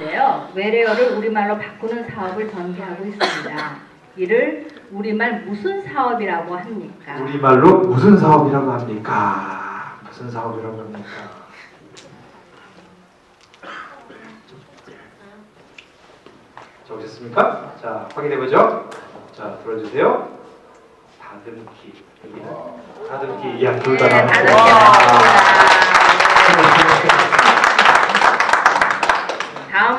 있는데요. 외래어를 우리말로 바꾸는 사업을 전개하고 있습니다. 이를 우리말 무슨 사업이라고 합니까? 우리말로 무슨 사업이라고 합니까? 무슨 사업이라고 합니까? 자, 오셨습니까? 자, 확인해보죠. 자, 들어주세요. 다듬기. 다듬기. 야, 둘다 네, 나왔 calma.